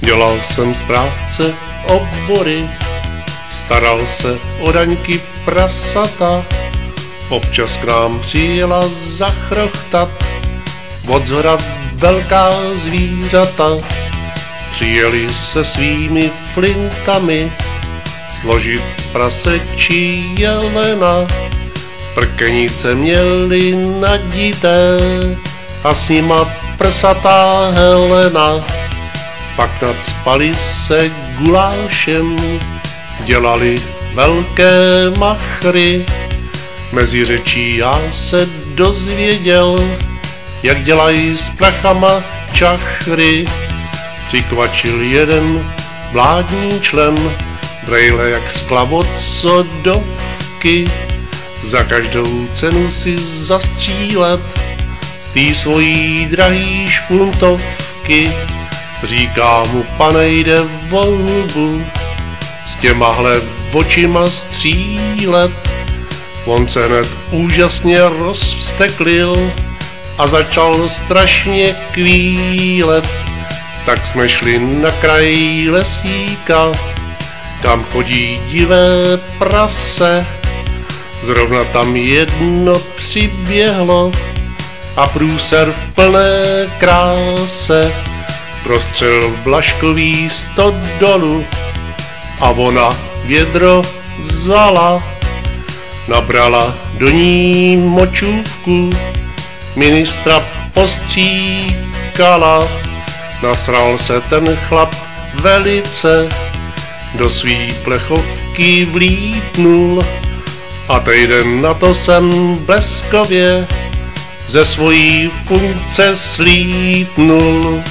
Dělal jsem správce obory, staral se o daňky prasata, občas k nám přijela zachrochtat, od zhora velká zvířata, přijeli se svými flintami, složit prasečí jelena, prkenice měli nadité a s nima prsatá Helena. Pak nadspali se gulášem, dělali velké machry. Mezi řečí já se dozvěděl, jak dělají s prachama čachry. Přikvačil jeden vládní člen, brejle jak sklavot sodovky, za každou cenu si zastřílet z tý svojí drahý špuntovky. Říká mu, pane, jde volbu s těmahle očima střílet. On se hned úžasně rozvsteklil a začal strašně kvílet. Tak jsme šli na kraj lesíka, kam chodí divé prase. Zrovna tam jedno přiběhlo a průser v plné kráse prostřel blaškový stodolu a ona vědro vzala, nabrala do ní močůvku, ministra postříkala, nasral se ten chlap velice, do svý plechovky vlítnul. A týden na to jsem bleskově ze svojí funkce slítnul.